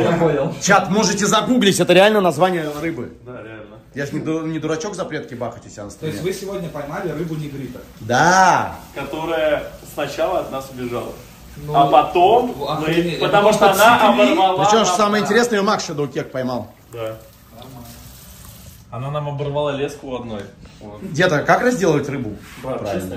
Я понял. Чат, можете загуглить, это реально название рыбы. Да, реально. Я ж не, ду- не дурачок запретки бахать у себя на То есть вы сегодня поймали рыбу негрита. Да. Которая сначала от нас убежала. Ну, а потом, а мы- охренеть. потому что она оборвала. Причем, нам- что самое интересное, Макс Шадоукек поймал. Да. Она нам оборвала леску одной. Вот. Где-то а как разделывать рыбу? Брат, Правильно. честно,